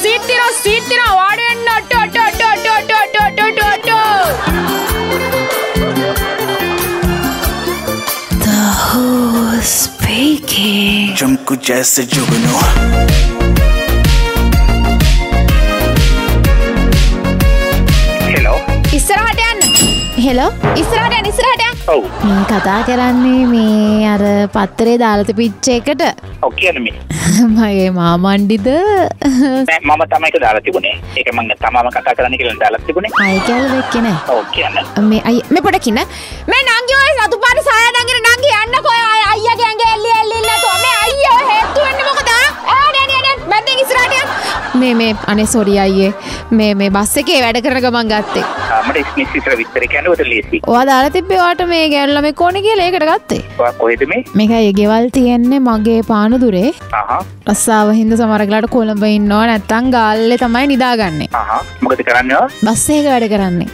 సీతిరో సీతిరో వాడేండు అటు అటు అటు అటు అటు అటు అటు అటు అటు The who's speaking. चमकू जैसे जुगनू හෙලෝ. යන්න ඔව්. මේ කතා කරන්නේ මේ අර පත්තරේ දාලත පිච්ච එකට. ඔව් කියන්න මේ. මගේ මාමණ්ඩිද නෑ මම තමයි ඒක දාලා තිබුණේ. ඒක මම තමම කතා කරන්න කියලා දාලා තිබුණේ. අයිකැල් වෙක්කෙන ඔව් කියන්න මේ අයි මේ පොඩකින්න මේ නංගි ඔය සතු පාට සාය නංගින නංගි යන්නකෝ. අය අයියාගේ ඇඟ එල්ලි එල්ලි නැතුව. මේ අයියා හේතු වෙන්නේ මොකද? ආ ඩැනි ඩැනි මැද්දෙන් ඉස්සරහට යන්න. මේ මේ අනේ සොරි අයියේ. මේ මේ බස් එකේ වැඩ කරන ගමන් ගත්තේ මට ස්මිස් විතර උට ලේසි ඔයා දාලා තිබ්බේ වාට මේ ගැල්ල මේ කෝණ කියලා ඒකට ගත්තේ. කොහෙද මේ? මේකයි ගෙවල් තියෙන්නේ මගේ පානුදුරේ. අහහ රස්සාාව හින්ද සමරකලාට කොළඹ ඉන්නවා නැත්තං ගාල්ලෙ තමයි නිදාගන්නේ. මොකද කරන්නේ ඔයා? බස් ඒක වැඩ කරන්නේ.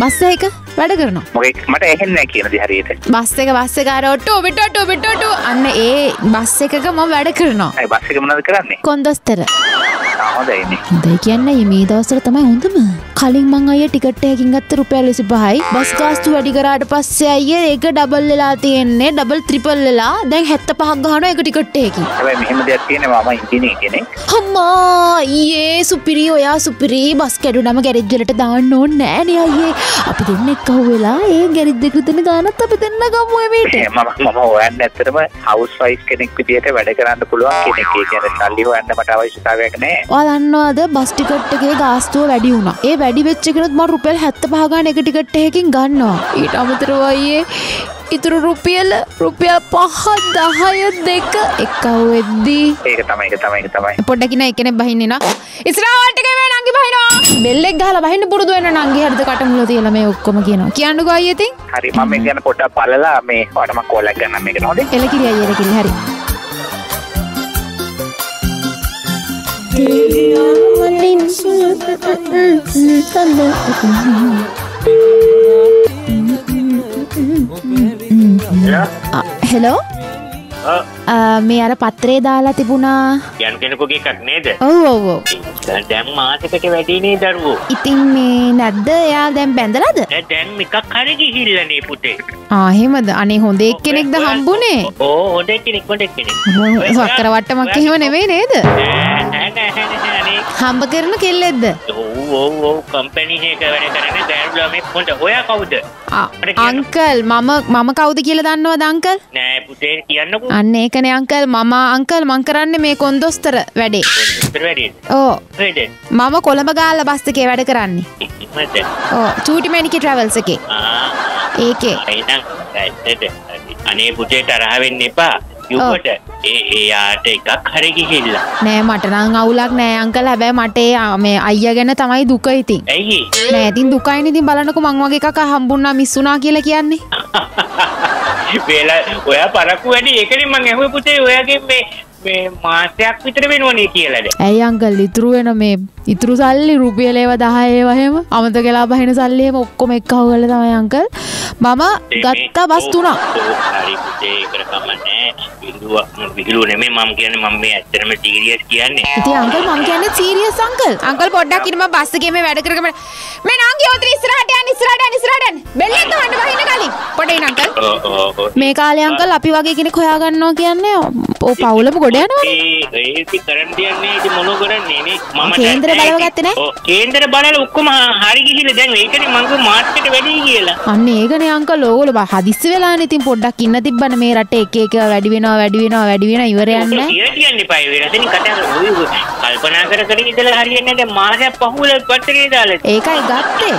බස්ස එක වැඩ කරනවා. මොකෙක් මට ඇහෙන්නේ කියන දේ හරියට බස් එක බස්ස කාරොට්ටෝ පිටොට්ටෝ පිටොට්ටු අන්න ඒ බස් එකක ම වැඩ කරනවා. අය බස් එක මොනවද කරන්නේ? කොන්දොස්තර. හොඳයි කියන්න මේ දවසර තමයි හොඳම කලින් මං අය ටිකට්ටයකින් ගත්ත රුපියල් විසි පහයි බස් ගාස්තු වැඩි කරාට පස්සේ අය ඒක ඩබල් වෙලා තියෙන්නේ. ඩබල් ත්‍රිපල් වෙලා. දැන් හැත්ත පහක් ගහන එක ටිකට්ටයකින් හැබැයි මෙහෙම දෙයක් තියෙනවා මම ඉංජිනේර කෙනෙක් හම්මා ඊයේ සුපිරි ඔයා සුපිරි බස් කැඩුනම ගැරෙජ්ජලට දාන්න ඕන්න නෑනේ අයියේ. අපි දෙන්න එක්කහු වෙලා ඒ ගැරිද්දකතන ගානත් අපි දෙන්න ගම්මුවමට ඒ මම මම හොයන්න ඇත්තටම හවුස් වයිෆ් කෙනෙක් විදියට වැඩ කරන්න පුළුවන් කෙනෙක්. ඒ කියන්නේ සල්ලි හොයන්න මට අවශ්‍යතාවයක් නැහැ. ඔයා දන්නවාද බස් ටිකට් එකේ ගාස්තුව වැඩි වුණා. ඒ වැඩි වැඩි වෙච්චකෙනුත් ම රුපියල් හැත්ත පහගාන එක ටිකට්ටයකින් ගන්නවා. ඊට අමතරවයේ ඉතුරු රුපියල රුපියල් පහ දහය දෙක එකවෙද්දී ඒක තමයි තමයි තමයි. පොඩ්ඩකින එකන බහින්නෙන ඉස්රාවටක මේ නංගි බහිනවා. බෙල්ලෙක් ගහල බහින්න පුරුදු වෙන නංගි හරිද කටමුල තියලා මේ ඔක්කොම කියනවා. කියන්නු ගායිති හරි මම ගැන පොඩ්ඩක් බලලා මේ වටම කෝලක් ගන්න මේක නෝද. එලකිරි අයියලකිරි හරි. හෙලෝ මේ අර පත්‍රේ දාලා තිබුණා. යන් කෙනෙකුගේ එකක් නේද? ඔව් ඔව් දැම් මාසකට වැඩිනේ දරුවෝ. ඉතින් මේ නැද්ද? එයා දැන් බැඳලාද? දැන් එකක් හරි ගිහිල්ලනේ පුතේ. ආහෙමද අනේ හොඳ එක්කෙනෙක්ද හම්බුනේ? ඕ හොඳ කෙනෙක් හොඳ කෙනෙක් සක්කර වට්ටමක් එහෙම නෙවෙයි නේද? නේ හම්බ කරන කෙල්ලෙද්ද ඕ කම්පැනික වැඩ කරන දැල්ලම හොඳ ඔයා කවුද? අංකල් මම මම කවුද කියල දන්නවා දංකල් නෑ පුතේ කියන්න අන්න ඒකන අංකල් මම අංකල් මං කරන්න මේ කොන්දොස්තර වැඩේ. ඕ මම කොළඹ ගාල්ල බස්තකේ වැඩ කරන්නේ. ඕ චූටිමැනිිකි ට්‍රවල්සකේ ඒකේ. අනේ පුතේ තරහවෙන්න එපා. යුවට ඒ එයාට එකක් හරි ගිහිල්ලා. නෑ මට නම් අවුලක් නෑ අංකල්. හැබැයි මට මේ අයියා ගැන තමයි දුක ඉතින්. ඇයි? නෑ ඉතින් දුකයිනේ ඉතින් බලන්නකෝ මං වගේ එකක් හම්බුණා මිස් වුණා කියලා කියන්නේ. වේලා ඔයා පරක්කු වැඩි. ඒකනේ මං ඇහුවේ පුතේ ඔයාගේ මේ මේ මාසයක් විතර වෙනවනේ කියලාද? ඇයි අංකල්? ඉතුරු වෙන මේ ඉතුරු සල්ලි රුපියල ඒව 10 ඒවා එහෙම අමතක වෙලා බහින සල්ලි එහෙම ඔක්කොම එක්කව ගල තමයි අංකල්. මම ගත්තා බස් තුනක්. විහිළුව නෙමෙයි මම කියන්නේ මම මේ ඇත්තටම සීරියස් කියන්නේ. ඉතින් අංකල් මම කියන්නේ සීරියස් අංකල්. අංකල් පොඩ්ඩක් ඉන්න මම බස් එකේ මේ වැඩ කරගෙන මේ නංගි ඔතන ඉස්සරහට යන්න ඉස්සරහට යන්න ඉස්සරහට යන්න. බෙල්ලෙන් ගහන්න බහින්න කලින්. පොඩේ ඔව් මේ කාලේ අංකල් අපි වගේ කෙනෙක් හොයාගන්නවා කියන්නේ ඔව් පවුලම ගොඩයන කරන්තියන්නේ මොන කරන්නේ? මම කේන්ද්‍ර බලවගත්තන කේන්දර බලල ඔක්කොම හරි ගිහිල දැන් ඒකන මංගු මාර්කට වැඩි කියලා. අන්න ඒකන අංක ලෝගල හදිස් වෙලා ඉතින් පොඩ්ඩක් ඉන්න තිබන මේ රට එක එක වැඩි වෙනවා වැඩි වෙනවා වැඩි වෙන ඉවරයන්න කියන්න පයි වෙරදින කට කල්පනා කර කර ඉදල හරියන්නට මාරය පහුල පටරේ දාල ඒකයි ගත්තේ.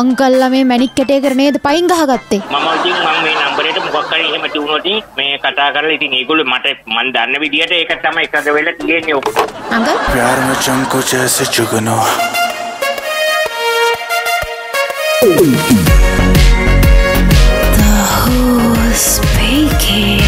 අංකල්ල මේ මැනික් කටේ කරනේද පයින් ගහගත්තේ. මම ඉතින් මම මේ නම්බරේට මොකක් හරි එහෙම ටියුනොටි මේ කතා කරලා ඉතින් ඒගොල්ලෝ માટે મનદારને બી દે છે એક હપ્તામાં એક હપ્તા એટલે લે નહીં અંકલ પ્યાર મે ચમકો જૈસે ચુગનો The who's speaking